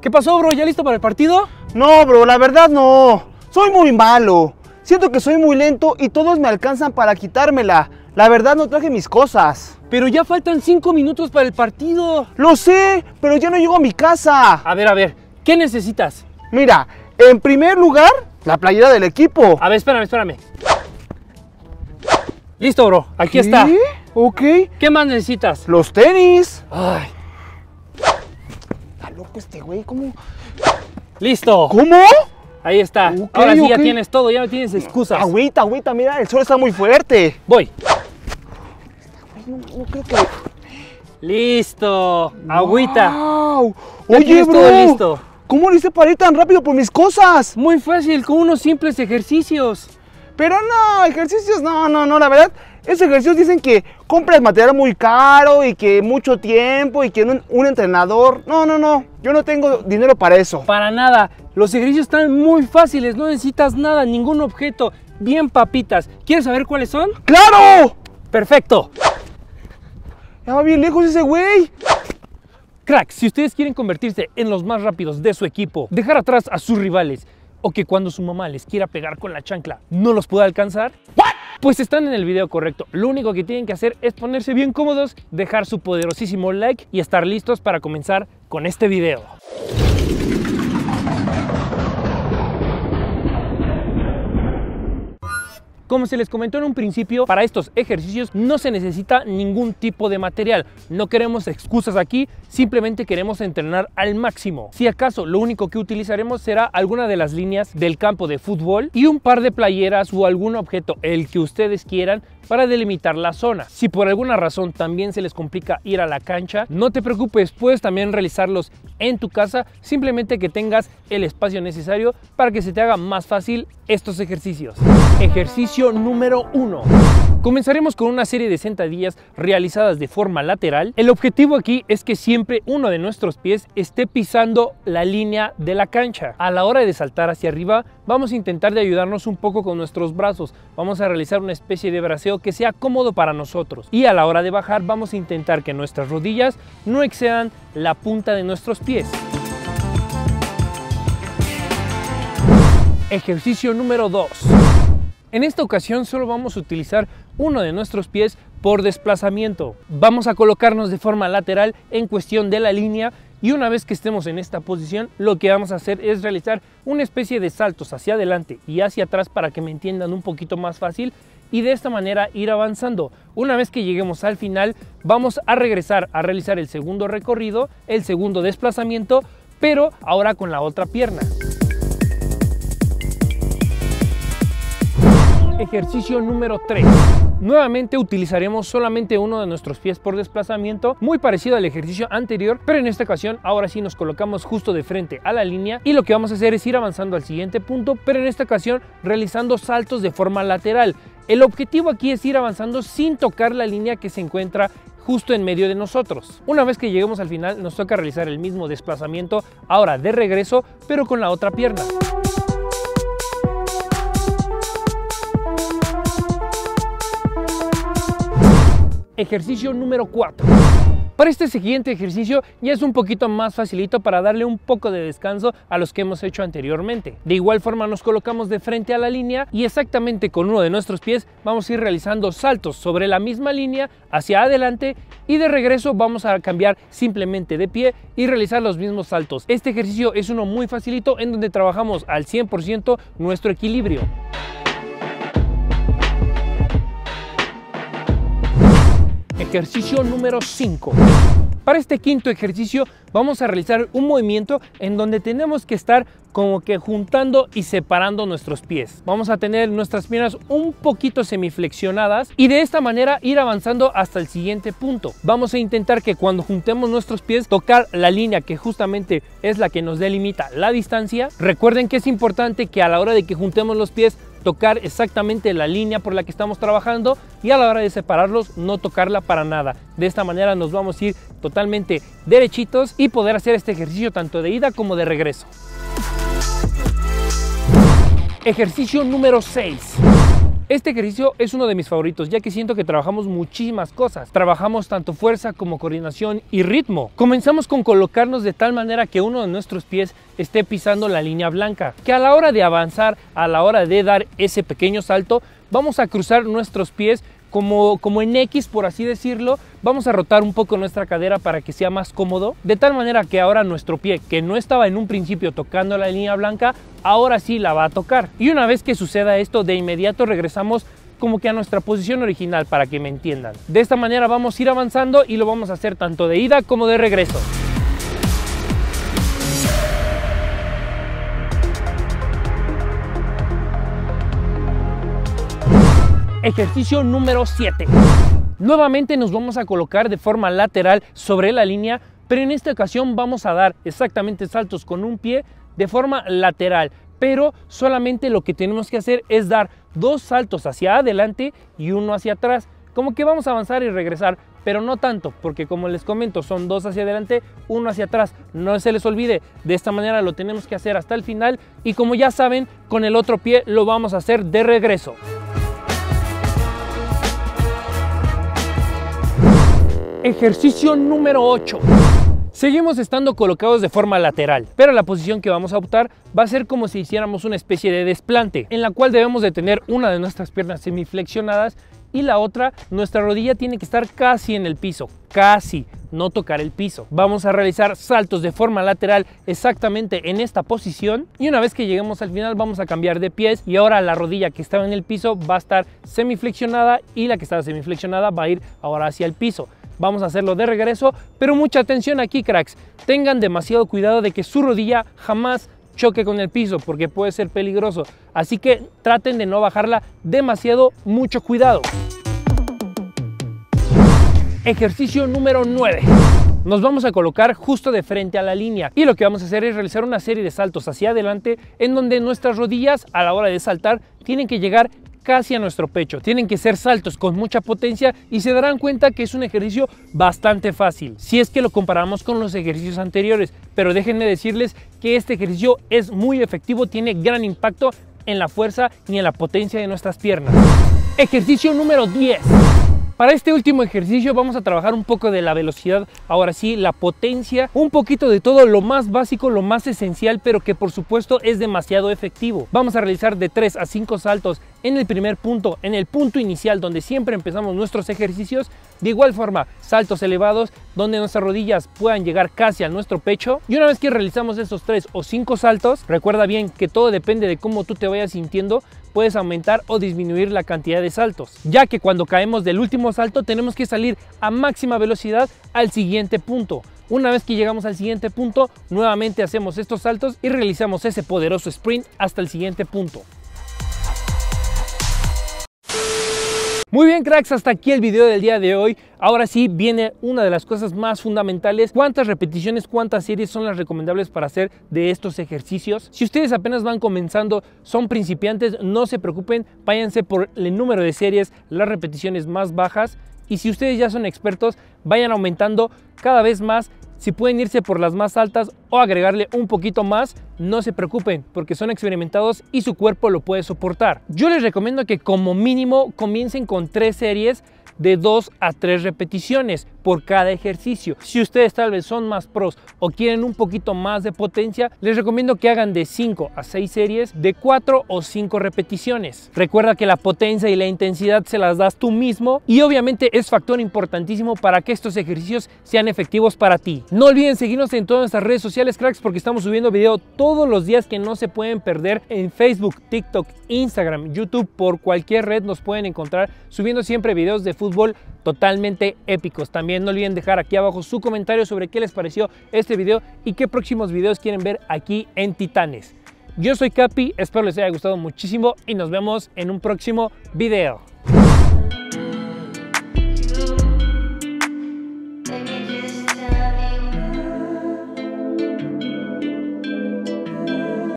¿Qué pasó, bro? ¿Ya listo para el partido? No, bro, la verdad no. Soy muy malo. Siento que soy muy lento y todos me alcanzan para quitármela. La verdad no traje mis cosas. Pero ya faltan cinco minutos para el partido. Lo sé, pero ya no llego a mi casa. A ver, a ver, ¿qué necesitas? Mira, en primer lugar, la playera del equipo. A ver, espérame, espérame. Listo, bro. Aquí está. Ok. ¿Qué más necesitas? Los tenis. Ay, loco este güey, ¿cómo? listo. ¿Cómo? Ahí está. Ahora sí ya tienes todo, ya no tienes excusas. Agüita, agüita, mira, el sol está muy fuerte. Voy. Ay, No, no creo que. Listo. Agüita. Wow. Oye, bro. todo listo. ¿Cómo lo hice para ir tan rápido por mis cosas? Muy fácil, con unos simples ejercicios. Pero no, ejercicios, no, no, no, la verdad, esos ejercicios dicen que compras material muy caro y que mucho tiempo y que un, un entrenador. No, no, no, yo no tengo dinero para eso. Para nada. Los ejercicios están muy fáciles, no necesitas nada, ningún objeto. Bien papitas. ¿Quieres saber cuáles son? ¡Claro! Perfecto. Ya va bien lejos ese güey. Crack, si ustedes quieren convertirse en los más rápidos de su equipo, dejar atrás a sus rivales o que cuando su mamá les quiera pegar con la chancla no los pueda alcanzar, pues están en el video correcto. Lo único que tienen que hacer es ponerse bien cómodos, dejar su poderosísimo like y estar listos para comenzar con este video. Como se les comentó en un principio, para estos ejercicios no se necesita ningún tipo de material. No queremos excusas aquí, simplemente queremos entrenar al máximo. Si acaso lo único que utilizaremos será alguna de las líneas del campo de fútbol y un par de playeras o algún objeto, el que ustedes quieran, para delimitar la zona. Si por alguna razón también se les complica ir a la cancha, no te preocupes, puedes también realizarlos en tu casa, simplemente que tengas el espacio necesario para que se te haga más fácil estos ejercicios. Ejercicio número 1. Comenzaremos con una serie de sentadillas realizadas de forma lateral. El objetivo aquí es que siempre uno de nuestros pies esté pisando la línea de la cancha. A la hora de saltar hacia arriba, vamos a intentar de ayudarnos un poco con nuestros brazos. Vamos a realizar una especie de braceo que sea cómodo para nosotros. Y a la hora de bajar, vamos a intentar que nuestras rodillas no excedan la punta de nuestros pies. Ejercicio número 2. En esta ocasión solo vamos a utilizar uno de nuestros pies por desplazamiento. Vamos a colocarnos de forma lateral en cuestión de la línea y una vez que estemos en esta posición lo que vamos a hacer es realizar una especie de saltos hacia adelante y hacia atrás para que me entiendan un poquito más fácil y de esta manera ir avanzando. Una vez que lleguemos al final vamos a regresar a realizar el segundo recorrido, el segundo desplazamiento, pero ahora con la otra pierna. Ejercicio número 3. Nuevamente utilizaremos solamente uno de nuestros pies por desplazamiento, muy parecido al ejercicio anterior, pero en esta ocasión ahora sí nos colocamos justo de frente a la línea y lo que vamos a hacer es ir avanzando al siguiente punto, pero en esta ocasión realizando saltos de forma lateral. El objetivo aquí es ir avanzando sin tocar la línea que se encuentra justo en medio de nosotros. Una vez que lleguemos al final nos toca realizar el mismo desplazamiento, ahora de regreso, pero con la otra pierna. Ejercicio número 4. Para este siguiente ejercicio ya es un poquito más facilito para darle un poco de descanso a los que hemos hecho anteriormente. De igual forma nos colocamos de frente a la línea y exactamente con uno de nuestros pies vamos a ir realizando saltos sobre la misma línea hacia adelante y de regreso vamos a cambiar simplemente de pie y realizar los mismos saltos. Este ejercicio es uno muy facilito en donde trabajamos al 100% nuestro equilibrio. Ejercicio número 5. Para este quinto ejercicio vamos a realizar un movimiento en donde tenemos que estar como que juntando y separando nuestros pies. Vamos a tener nuestras piernas un poquito semiflexionadas y de esta manera ir avanzando hasta el siguiente punto. Vamos a intentar que cuando juntemos nuestros pies tocar la línea que justamente es la que nos delimita la distancia. Recuerden que es importante que a la hora de que juntemos los pies tocar exactamente la línea por la que estamos trabajando y a la hora de separarlos no tocarla para nada. De esta manera nos vamos a ir totalmente derechitos y poder hacer este ejercicio tanto de ida como de regreso. Ejercicio número 6. Este ejercicio es uno de mis favoritos ya que siento que trabajamos muchísimas cosas. Trabajamos tanto fuerza como coordinación y ritmo. Comenzamos con colocarnos de tal manera que uno de nuestros pies esté pisando la línea blanca, que a la hora de avanzar, a la hora de dar ese pequeño salto, vamos a cruzar nuestros pies como, en X, por así decirlo, vamos a rotar un poco nuestra cadera para que sea más cómodo, de tal manera que ahora nuestro pie, que no estaba en un principio tocando la línea blanca, ahora sí la va a tocar. Y una vez que suceda esto, de inmediato regresamos como que a nuestra posición original para que me entiendan. De esta manera vamos a ir avanzando y lo vamos a hacer tanto de ida como de regreso. Ejercicio número 7. Nuevamente nos vamos a colocar de forma lateral sobre la línea, pero en esta ocasión vamos a dar exactamente saltos con un pie de forma lateral. Pero solamente lo que tenemos que hacer es dar dos saltos hacia adelante y uno hacia atrás. Como que vamos a avanzar y regresar, pero no tanto, porque como les comento, son dos hacia adelante, uno hacia atrás. No se les olvide, de esta manera lo tenemos que hacer hasta el final y como ya saben, con el otro pie lo vamos a hacer de regreso. Ejercicio número 8. Seguimos estando colocados de forma lateral, pero la posición que vamos a optar va a ser como si hiciéramos una especie de desplante, en la cual debemos de tener una de nuestras piernas semiflexionadas y la otra, nuestra rodilla tiene que estar casi en el piso, casi, no tocar el piso. Vamos a realizar saltos de forma lateral exactamente en esta posición y una vez que lleguemos al final vamos a cambiar de pies y ahora la rodilla que estaba en el piso va a estar semiflexionada y la que estaba semiflexionada va a ir ahora hacia el piso. Vamos a hacerlo de regreso, pero mucha atención aquí cracks. Tengan demasiado cuidado de que su rodilla jamás choque con el piso porque puede ser peligroso. Así que traten de no bajarla demasiado, mucho cuidado. Ejercicio número 9. Nos vamos a colocar justo de frente a la línea y lo que vamos a hacer es realizar una serie de saltos hacia adelante en donde nuestras rodillas a la hora de saltar tienen que llegar casi a nuestro pecho. Tienen que ser saltos con mucha potencia y se darán cuenta que es un ejercicio bastante fácil, si es que lo comparamos con los ejercicios anteriores. Pero déjenme decirles que este ejercicio es muy efectivo, tiene gran impacto en la fuerza y en la potencia de nuestras piernas. Ejercicio número 10. Para este último ejercicio vamos a trabajar un poco de la velocidad, ahora sí, la potencia, un poquito de todo lo más básico, lo más esencial, pero que por supuesto es demasiado efectivo. Vamos a realizar de 3 a 5 saltos en el primer punto, en el punto inicial donde siempre empezamos nuestros ejercicios. De igual forma, saltos elevados donde nuestras rodillas puedan llegar casi a nuestro pecho. Y una vez que realizamos esos 3 o 5 saltos, recuerda bien que todo depende de cómo tú te vayas sintiendo, puedes aumentar o disminuir la cantidad de saltos, ya que cuando caemos del último salto tenemos que salir a máxima velocidad al siguiente punto. Una vez que llegamos al siguiente punto, nuevamente hacemos estos saltos y realizamos ese poderoso sprint hasta el siguiente punto. Muy bien cracks, hasta aquí el video del día de hoy. Ahora sí viene una de las cosas más fundamentales. ¿Cuántas repeticiones, cuántas series son las recomendables para hacer de estos ejercicios? Si ustedes apenas van comenzando, son principiantes, no se preocupen, váyanse por el número de series, las repeticiones más bajas. Y si ustedes ya son expertos, vayan aumentando cada vez más si pueden irse por las más altas o agregarle un poquito más, no se preocupen porque son experimentados y su cuerpo lo puede soportar. Yo les recomiendo que como mínimo comiencen con tres series de 2 a 3 repeticiones por cada ejercicio. Si ustedes tal vez son más pros o quieren un poquito más de potencia, les recomiendo que hagan de 5 a 6 series de 4 o 5 repeticiones. Recuerda que la potencia y la intensidad se las das tú mismo y obviamente es factor importantísimo para que estos ejercicios sean efectivos para ti. No olviden seguirnos en todas nuestras redes sociales cracks porque estamos subiendo video todos los días que no se pueden perder en Facebook, TikTok, Instagram, YouTube, por cualquier red nos pueden encontrar subiendo siempre videos de fútbol fútbol totalmente épicos. También no olviden dejar aquí abajo su comentario sobre qué les pareció este video y qué próximos videos quieren ver aquí en Titanes. Yo soy Capi, espero les haya gustado muchísimo y nos vemos en un próximo video.